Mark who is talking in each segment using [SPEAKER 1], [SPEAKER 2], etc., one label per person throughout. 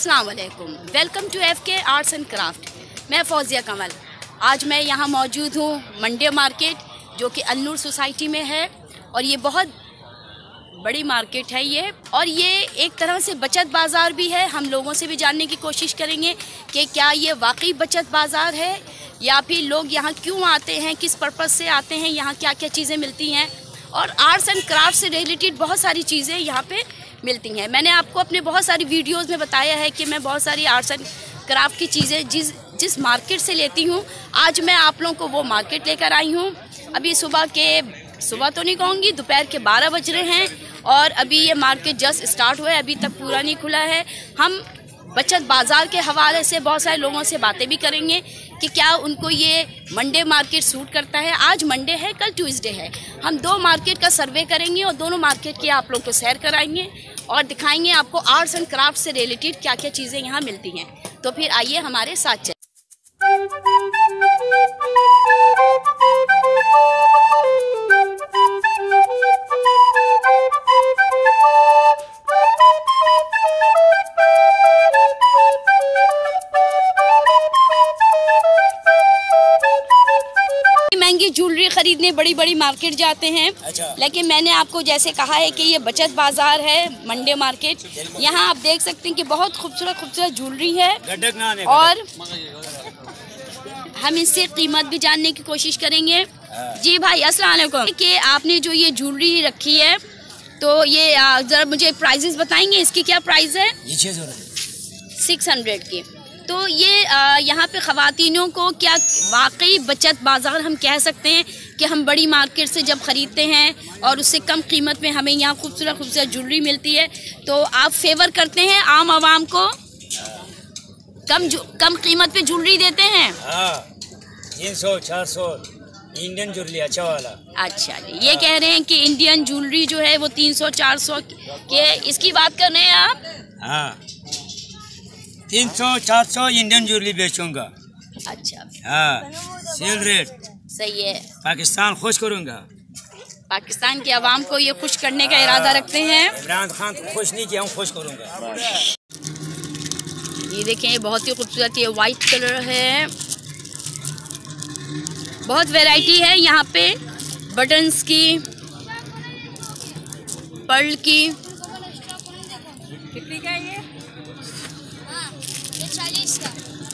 [SPEAKER 1] अस्सलाम वालेकुम to F K arts and craft. मैं फौजिया कमल आज मैं यहाँ मौजूद हूँ मंडे मार्केट, जो कि अलनूर सोसाइटी में है, और ये बहुत बड़ी मार्केट है ये, और ये एक तरह से बचत बाज़ार भी है। हम लोगों से भी जानने की कोशिश करेंगे कि क्या ये वाकई बचत बाज़ार है, या फिर लोग यहाँ क्यों आते हैं, किस पर्पज़ से आते हैं, यहाँ क्या क्या चीज़ें मिलती हैं। और आर्ट्स एंड क्राफ्ट से रिलेटेड बहुत सारी चीज़ें यहाँ पे मिलती हैं। मैंने आपको अपने बहुत सारी वीडियोस में बताया है कि मैं बहुत सारी आर्ट्स एंड क्राफ्ट की चीज़ें जिस जिस मार्केट से लेती हूँ, आज मैं आप लोगों को वो मार्केट लेकर आई हूँ। अभी सुबह के, सुबह तो नहीं कहूँगी, दोपहर के बारह बज रहे हैं और अभी ये मार्केट जस्ट स्टार्ट हुआ है, अभी तक पूरा नहीं खुला है। हम बचत बाज़ार के हवाले से बहुत सारे लोगों से बातें भी करेंगे कि क्या उनको ये मंडे मार्केट सूट करता है? आज मंडे है, कल ट्यूसडे है। हम दो मार्केट का सर्वे करेंगे और दोनों मार्केट की आप लोग को सैर कराएँगे और दिखाएँगे आपको आर्ट्स एंड क्राफ्ट से रिलेटेड क्या क्या चीज़ें यहाँ मिलती हैं। तो फिर आइए हमारे साथ चल बड़ी बड़ी मार्केट जाते हैं।
[SPEAKER 2] अच्छा।
[SPEAKER 1] लेकिन मैंने आपको जैसे कहा है कि ये बचत बाज़ार है मंडे मार्केट यहाँ आप देख सकते हैं कि बहुत खूबसूरत खूबसूरत ज्वेलरी है। और हम इससे कीमत भी जानने की कोशिश करेंगे। जी भाई वालेकुम। कि आपने जो ये ज्वेलरी रखी है तो ये जरा मुझे प्राइजेस बताएँगे? इसकी क्या प्राइस है? सिक्स हंड्रेड की। तो ये यहाँ पे ख़वातीनों को क्या वाकई बचत बाज़ार हम कह सकते हैं? कि हम बड़ी मार्केट से जब ख़रीदते हैं और उससे कम कीमत में हमें यहाँ खूबसूरत खूबसूरत ज्वेलरी मिलती है तो आप फेवर करते हैं आम आवाम को? कम कम कीमत पे ज्वेलरी देते हैं?
[SPEAKER 2] हाँ तीन सौ चार सौ इंडियन जुर्ली अच्छा वाला।
[SPEAKER 1] अच्छा जी ये कह रहे हैं कि इंडियन ज्वेलरी जो है वो तीन सौ चार सौ के इसकी बात कर रहे हैं आप?
[SPEAKER 2] हाँ तीन सौ चार सौ इंडियन ज्वेलरी बेचूँगा।
[SPEAKER 1] अच्छा।
[SPEAKER 2] हाँ सेल रेट
[SPEAKER 1] सही है।
[SPEAKER 2] पाकिस्तान खुश करूँगा।
[SPEAKER 1] पाकिस्तान की आवाम को ये खुश करने का इरादा रखते हैं।
[SPEAKER 2] इमरान खान को खुश नहीं किया हूँ खुश करूँगा।
[SPEAKER 1] ये देखें ये बहुत ही खूबसूरत ये वाइट कलर है। बहुत वैरायटी है यहाँ पे। बटन्स की पर्ल की।
[SPEAKER 3] कितनी का है ये?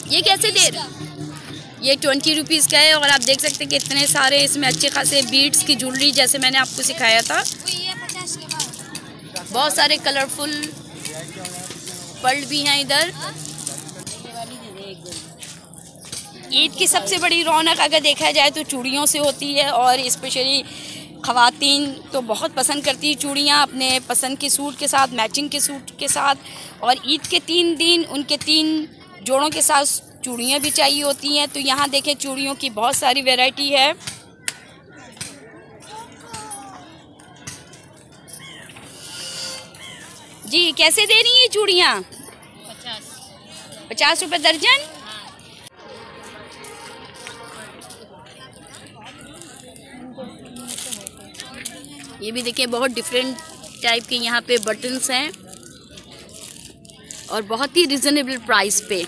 [SPEAKER 1] ये कैसे दे रहे ये ट्वेंटी रुपीज़ का है और आप देख सकते हैं कि इतने सारे इसमें अच्छे खासे बीड्स की ज्वेलरी जैसे मैंने आपको सिखाया था। बहुत सारे कलरफुल पर्ल भी हैं इधर। ईद की सबसे बड़ी रौनक अगर देखा जाए तो चूड़ियों से होती है और स्पेशली ख़वातीन तो बहुत पसंद करती है चूड़ियाँ अपने पसंद के सूट के साथ मैचिंग के सूट के साथ। और ईद के तीन दिन उनके तीन जोड़ों के साथ चूड़ियाँ भी चाहिए होती हैं तो यहाँ देखें चूड़ियों की बहुत सारी वेराइटी है। जी, कैसे दे रही हैं चूड़ियाँ? पचास रुपये दर्जन? ये भी देखिए बहुत डिफरेंट टाइप के यहाँ पे बटन्स हैं और बहुत ही रिजनेबल प्राइस पे।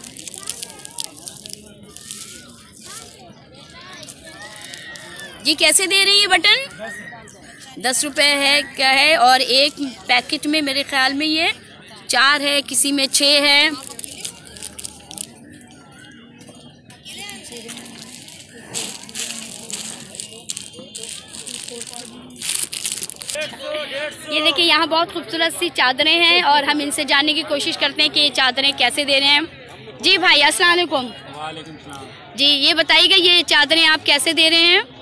[SPEAKER 1] ये कैसे दे रही है बटन? दस रुपए है क्या है? और एक पैकेट में मेरे ख्याल में ये चार है किसी में छः है। ये देखिए यहाँ बहुत खूबसूरत सी चादरें हैं और हम इनसे जानने की कोशिश करते हैं कि ये चादरें कैसे दे रहे हैं। जी भाई अस्सलाम वालेकुम जी ये बताइएगा ये चादरें आप कैसे दे रहे हैं?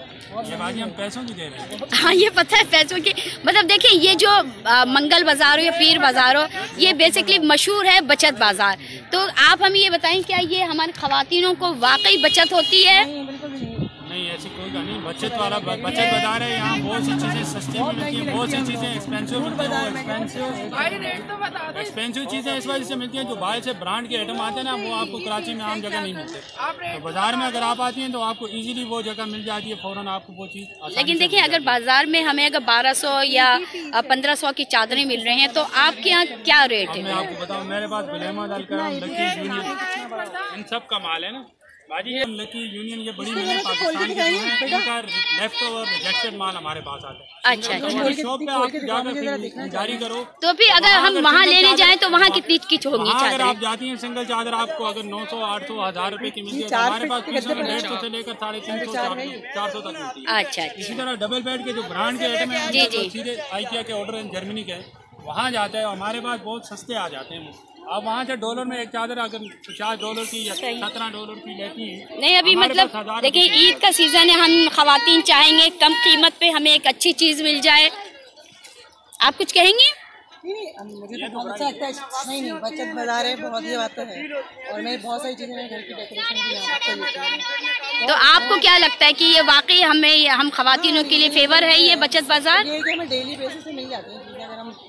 [SPEAKER 4] की दे रहे हैं।
[SPEAKER 1] ये पता है पैसों की मतलब देखिए, ये जो मंगल बाज़ार हो या पीर बाज़ार हो, ये बेसिकली मशहूर है बचत बाज़ार। तो आप हमें ये बताएँ, क्या ये हमारे खातिनों को वाकई बचत होती है
[SPEAKER 4] नहीं ऐसी कोई का नहीं बचत वाला बचत बाज़ार है यहाँ बहुत सी चीज़ें सस्ती मिलती हैं बहुत सी चीज़ें एक्सपेंसिव मिलती हैं एक्सपेंसिव एक्सपेंसिव चीज़ें इस वजह से मिलती हैं जो बाहर से ब्रांड के आइटम आते हैं ना वो आपको कराची में आम जगह नहीं मिलते। तो बाज़ार में अगर आप आती हैं तो आपको इजीली वो जगह मिल जाती है फ़ौरन आपको वो चीज़
[SPEAKER 1] लेकिन देखिए अगर बाज़ार में हमें अगर 1200 या 1500 की चादरें मिल रही हैं तो आपके यहाँ क्या रेट है?
[SPEAKER 4] मैं आपको बताऊँ मेरे पास गुलेमा दल करम इन सब का माल है ना। लकी यूनियन ये बड़ी मिलें पाकिस्तान की इनका लेफ़्ट ओवर रिजेक्टेड माल हमारे पास आता है।
[SPEAKER 1] अच्छा
[SPEAKER 4] तो
[SPEAKER 1] अच्छा
[SPEAKER 4] शॉप पे आप जाकर जारी करो।
[SPEAKER 1] तो फिर अगर हम वहाँ लेने जाएँ तो वहाँ कितनी की होंगी
[SPEAKER 4] अगर आप जाती हैं सिंगल चादर आपको अगर 900 800 हज़ार रुपए की मिलती है तो हमारे पास सौ डेढ़ सौ से लेकर साढ़े तीन सौ चार सौ तक मिलती है।
[SPEAKER 1] अच्छा
[SPEAKER 4] इसी
[SPEAKER 1] अच्छा
[SPEAKER 4] तरह डबल बेड के जो ब्रांड के आइटम है
[SPEAKER 1] जी,
[SPEAKER 4] उनका तो
[SPEAKER 1] जी।
[SPEAKER 4] सीधे आइकिया के ऑर्डर हैं जर्मनी के वहाँ जाते हैं हमारे पास बहुत सस्ते आ जाते हैं आप वहाँ से डॉलर में एक चादर अगर पचास डॉलर की या सत्रह डॉलर की लेती है
[SPEAKER 1] नहीं अभी मतलब देखिए ईद का सीज़न है हम खवातीन चाहेंगे कम कीमत पे हमें एक अच्छी चीज़ मिल जाए। आप कुछ कहेंगे?
[SPEAKER 3] नहीं नहीं मुझे तो अच्छा लगता है नहीं नहीं बचत बाज़ार है बहुत ये बात तो है। और मैं बहुत सारी चीज़ें घर की डेकोरेशन भी हूँ।
[SPEAKER 1] तो आपको क्या लगता है कि ये वाकई हमें हम खवातीनों के लिए फेवर है ये बचत बाज़ार?
[SPEAKER 3] ये कि हमें डेली बेसिस पे मिल जाती हैं।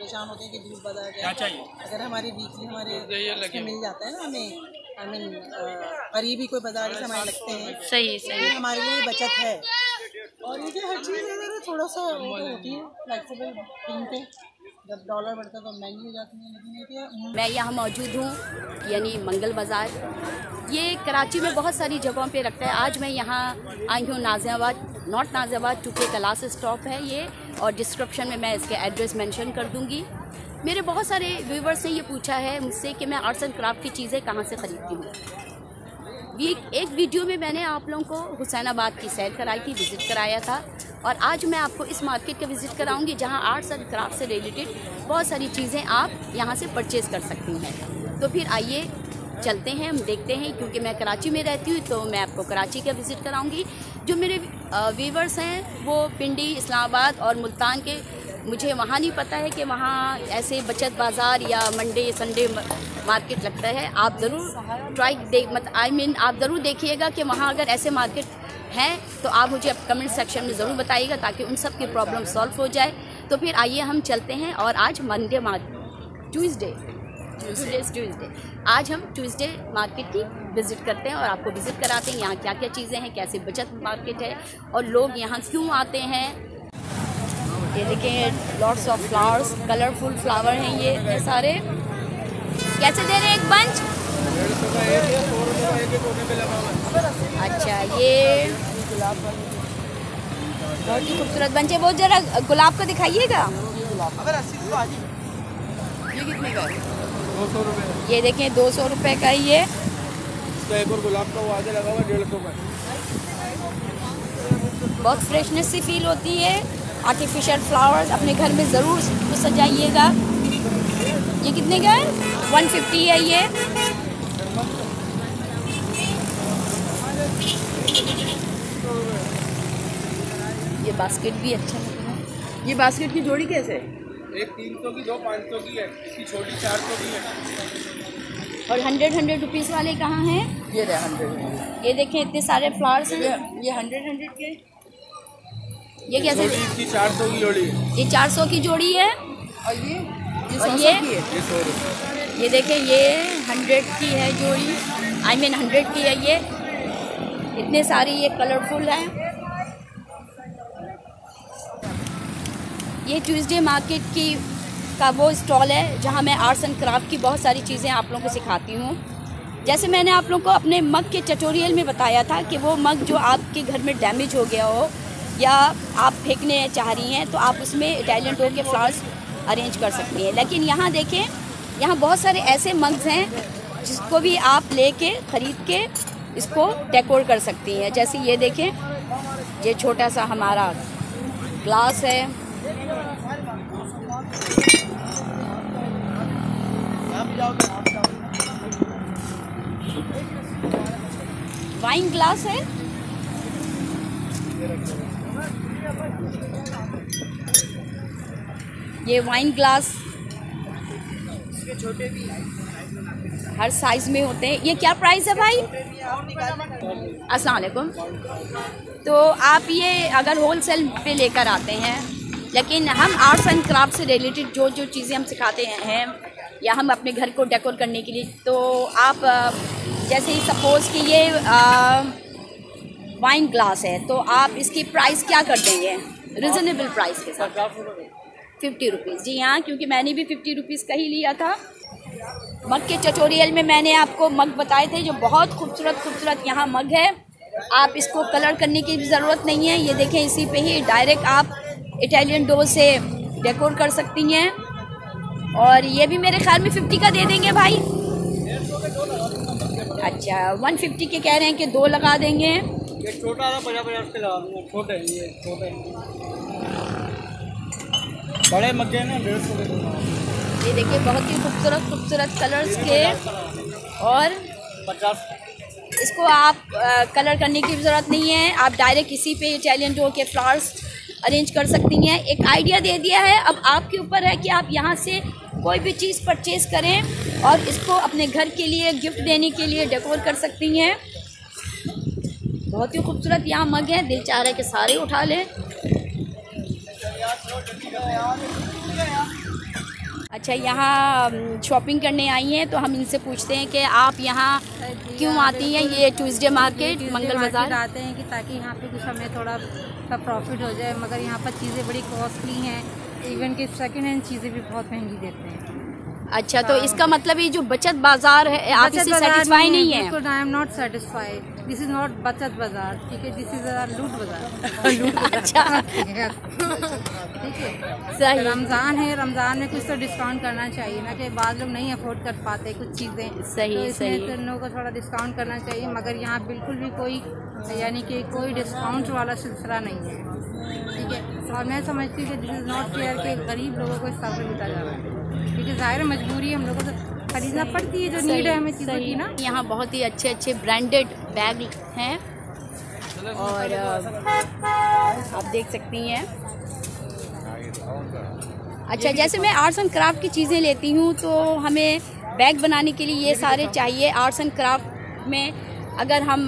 [SPEAKER 3] परेशान होते हैं कि दूध बाज़ार
[SPEAKER 4] क्या चाहिए?
[SPEAKER 3] अगर हमारे वीकली हमारे मिल जाता है ना हमें आई मीन करीबी कोई बाज़ार से हमारे लगते हैं।
[SPEAKER 1] सही सही।
[SPEAKER 3] हमारे लिए बचत है। और ये हर चीज़ थोड़ा सा तो होती है फ्लेक्सिबल कीमतें जब डॉलर बढ़ता तो महँगी हो जाती है
[SPEAKER 1] मैं यहाँ मौजूद हूँ, यानी मंगल बाज़ार। ये कराची में बहुत सारी जगहों पे रखता है। आज मैं यहाँ आई हूँ Naziabad not Naziabad, two K class stop है ये, और डिस्क्रिप्शन में मैं इसके एड्रेस मेंशन कर दूँगी। मेरे बहुत सारे व्यूवर्स ने ये पूछा है मुझसे कि मैं आर्ट्स एंड क्राफ्ट की चीज़ें कहाँ से ख़रीदती हूँ। एक वीडियो में मैंने आप लोगों को हुसैनाबाद की सैर कराई थी, विज़िट कराया था। और आज मैं आपको इस मार्केट का विज़िट कराऊँगी, जहाँ आर्ट्स एंड क्राफ्ट से रिलेटेड बहुत सारी चीज़ें आप यहाँ से परचेज़ कर सकती हैं। तो फिर आइए, चलते हैं, हम देखते हैं, क्योंकि मैं कराची में रहती हूँ तो मैं आपको कराची का विज़िट कराऊँगी। जो मेरे व्यूवर्स हैं, वो पिंडी, इस्लामाबाद और मुल्तान के मुझे वहाँ नहीं पता है कि वहाँ ऐसे बचत बाज़ार या मंडे, संडे मार्केट लगता है। आप ज़रूर ट्राई देख मत आई मीन आप ज़रूर देखिएगा कि वहाँ अगर ऐसे मार्केट हैं तो आप मुझे कमेंट सेक्शन में ज़रूर बताइएगा ताकि उन सब की प्रॉब्लम सॉल्व हो जाए। तो फिर आइए हम चलते हैं और आज मंडे मार्केट ट्यूसडे ट्यूसडे आज हम ट्यूसडे मार्केट की विज़िट करते हैं और आपको विज़िट कराते हैं यहाँ क्या क्या चीज़ें हैं, कैसे बचत मार्केट है और लोग यहाँ क्यों आते हैं ये देखिए lots of flowers colourful flower हैं ये ये सारे। कैसे दे रहे हैं एक बंच अच्छा ये बहुत ही खूबसूरत बंच है। बहुत जरा गुलाब को दिखाइएगा।
[SPEAKER 3] ये कितने का है?
[SPEAKER 1] ये देखें दो सौ रुपये का ही
[SPEAKER 5] का
[SPEAKER 1] बहुत फ्रेशनेस सी फील होती है। आर्टिफिशियल फ्लावर्स अपने घर में ज़रूर सजाइएगा। ये कितने का है? वन फिफ्टी है ये। ये बास्केट भी अच्छा लग रहा है।
[SPEAKER 3] ये बास्केट की जोड़ी कैसे है?
[SPEAKER 5] एक तीन सौ की दो पाँच सौ की है। इसकी छोटी चार सौ की है।
[SPEAKER 1] और हंड्रेड हंड्रेड रुपीज़ वाले कहाँ हैं?
[SPEAKER 3] ये रहे हंड्रेड
[SPEAKER 1] ये देखें इतने सारे फ्लावर्स हैं।
[SPEAKER 3] ये हंड्रेड हंड्रेड के
[SPEAKER 1] ये कैसे
[SPEAKER 5] इसकी चार सौ की जोड़ी।
[SPEAKER 1] ये चार सौ की जोड़ी है।
[SPEAKER 3] और ये ये
[SPEAKER 1] और ये?
[SPEAKER 3] है?
[SPEAKER 5] ये
[SPEAKER 1] देखें ये हंड्रेड की है जोड़ी। आई मीन हंड्रेड की है ये। इतने सारे ये कलरफुल हैं। ये ट्यूसडे मार्केट की का वो स्टॉल है जहाँ मैं आर्ट्स एंड क्राफ्ट की बहुत सारी चीज़ें आप लोगों को सिखाती हूँ। जैसे मैंने आप लोगों को अपने मग के ट्यूटोरियल में बताया था कि वो मग जो आपके घर में डैमेज हो गया हो या आप फेंकने चाह रही हैं तो आप उसमें इटालियन डोर के फ्लावर्स अरेंज कर सकती हैं। लेकिन यहाँ देखें, यहाँ बहुत सारे ऐसे मग्स हैं, जिसको भी आप ले लेके, ख़रीद के इसको डेकोर कर सकती हैं। जैसे ये देखें, ये छोटा सा हमारा ग्लास है। वाइन ग्लास है। ये वाइन ग्लास हर साइज़ में होते हैं। ये क्या प्राइस है भाई? असलकुम तो आप ये अगर होल सेल पे लेकर आते हैं लेकिन हम आर्ट्स एंड क्राफ्ट से रिलेटेड जो जो चीज़ें हम सिखाते हैं या हम अपने घर को डेकोर करने के लिए तो आप जैसे ही सपोज़ कि ये वाइन ग्लास है तो आप इसकी प्राइस क्या कर देंगे? रिजनेबल प्राइस के साथ। Fifty rupees. जी हाँ क्योंकि मैंने भी फिफ्टी रुपीज़ का ही लिया था। मग के ट्यूटोरियल में मैंने आपको मग बताए थे, जो बहुत खूबसूरत खूबसूरत यहाँ मग है। आप इसको कलर करने की ज़रूरत नहीं है। ये देखें, इसी पे ही डायरेक्ट आप इटालियन डो से डेकोर कर सकती हैं। और ये भी मेरे ख्याल में फिफ्टी का दे देंगे भाई। अच्छा वन फिफ्टी के कह रहे हैं कि दो लगा देंगे।
[SPEAKER 2] छोटे बड़े मग्गे ना डेढ़ सौ
[SPEAKER 1] ये देखिए बहुत ही खूबसूरत खूबसूरत कलर्स के और
[SPEAKER 2] पचास।
[SPEAKER 1] इसको आप अ, कलर करने की ज़रूरत नहीं है। आप डायरेक्ट इसी पे इटालियन डो के फ्लावर्स अरेंज कर सकती हैं। एक आइडिया दे दिया है अब आपके ऊपर है कि आप यहाँ से कोई भी चीज़ परचेज करें और इसको अपने घर के लिए गिफ्ट देने के लिए डेकोर कर सकती हैं। बहुत ही खूबसूरत यहाँ मग है दिल चाह रहा है कि सारे उठा लें। अच्छा यहाँ शॉपिंग करने आई हैं तो हम इनसे पूछते हैं कि आप यहाँ क्यों आती हैं? ये ट्यूसडे मार्केट मंगल बाज़ार
[SPEAKER 6] आते हैं कि ताकि यहाँ पे कुछ हमें थोड़ा सा प्रॉफिट हो जाए मगर यहाँ पर चीज़ें बड़ी कॉस्टली हैं इवन कि सेकंड हैंड चीज़ें भी बहुत महँगी देते हैं।
[SPEAKER 1] अच्छा तो इसका मतलब ये जो बचत बाज़ार है आप इससे सेटिस्फाई नहीं है
[SPEAKER 6] I am not satisfied this is not Bachat Bazaar ठीक है? दिस इज़ लूट बाज़ार लूट
[SPEAKER 1] अच्छा।
[SPEAKER 6] ठीक है? रमज़ान है रमज़ान में कुछ तो डिस्काउंट करना चाहिए ना कि बाद लोग नहीं अफोर्ड कर पाते कुछ चीज़ें।
[SPEAKER 1] सही,
[SPEAKER 6] तो
[SPEAKER 1] सही।
[SPEAKER 6] तो लोगों को थोड़ा डिस्काउंट करना चाहिए मगर यहाँ बिल्कुल भी कोई यानी कि कोई डिस्काउंट वाला सिलसिला नहीं है। ठीक है? और मैं समझती हूँ कि दिस इज़ नॉट फेयर कि गरीब लोगों को इस तरह लूटा जा रहा है। क्योंकि ज़ाहिर मजबूरी है हम लोगों को खरीदना पड़ती है जो नीड है हमें चीज़ों की ना।
[SPEAKER 1] यहाँ बहुत ही अच्छे अच्छे ब्रांडेड बैग हैं। और आप देख सकती हैं। अच्छा जैसे मैं आर्ट्स एंड क्राफ्ट की चीज़ें लेती हूँ तो हमें बैग बनाने के लिए ये सारे चाहिए। आर्ट्स एंड क्राफ्ट में अगर हम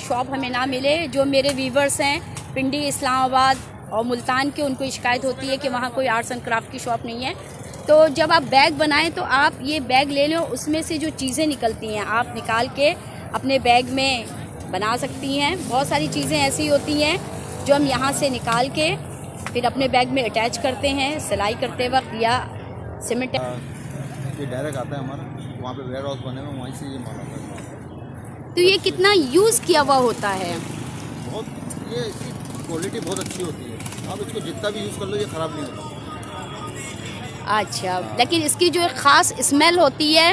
[SPEAKER 1] शॉप हमें ना मिले, जो मेरे वीवर्स हैं, पिंडी, इस्लामाबाद और मुल्तान के, उनको शिकायत होती है कि वहाँ कोई आर्ट्स एंड क्राफ्ट की शॉप नहीं है। तो जब आप बैग बनाएँ तो आप ये बैग ले लो उसमें से जो चीज़ें निकलती हैं, आप निकाल के अपने बैग में बना सकती हैं। बहुत सारी चीज़ें ऐसी होती हैं जो हम यहाँ से निकाल के फिर अपने बैग में अटैच करते हैं सिलाई करते वक्त या सीमेंट
[SPEAKER 7] ये डायरेक्ट आता है हमारा। वहाँ पे वेयर हाउस बने हुए वहीं से ये माल आता है।
[SPEAKER 1] तो ये कितना यूज़ किया हुआ होता है?
[SPEAKER 7] बहुत ये इसकी क्वालिटी बहुत अच्छी होती है। आप इसको जितना भी यूज़ कर लो ये ख़राब नहीं होता।
[SPEAKER 1] अच्छा लेकिन इसकी जो एक ख़ास स्मेल होती है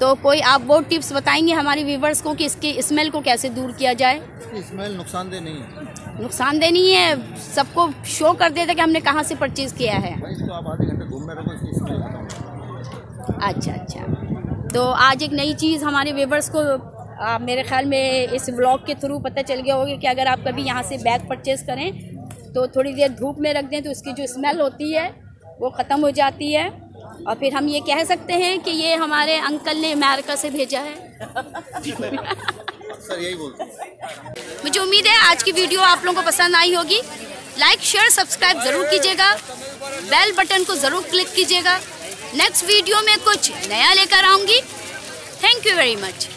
[SPEAKER 1] तो कोई आप वो टिप्स बताएँगे हमारे व्यूवर्स को कि इसकी स्मेल को कैसे दूर किया जाए?
[SPEAKER 7] स्मेल नुकसानदेह नहीं है।
[SPEAKER 1] नुकसानदेह नहीं है सबको शो कर देता कि हमने कहाँ से परचेज़ किया है।
[SPEAKER 7] इसको आप आधे घंटे रखो इसकी स्मेल।
[SPEAKER 1] अच्छा अच्छा। तो आज एक नई चीज़ हमारे वेवर्स को आ, मेरे ख्याल में इस ब्लॉग के थ्रू पता चल गया होगा कि अगर आप कभी यहाँ से बैग परचेज़ करें तो थोड़ी देर धूप में रख दें तो उसकी जो स्मेल होती है वो ख़त्म हो जाती है। और फिर हम ये कह सकते हैं कि ये हमारे अंकल ने अमेरिका से भेजा है।
[SPEAKER 7] सर यही बोलते हैं।
[SPEAKER 1] मुझे उम्मीद है आज की वीडियो आप लोगों को पसंद आई होगी। लाइक शेयर सब्सक्राइब ज़रूर कीजिएगा। बेल बटन को ज़रूर क्लिक कीजिएगा। नेक्स्ट वीडियो में कुछ नया लेकर आऊँगी। Thank you very much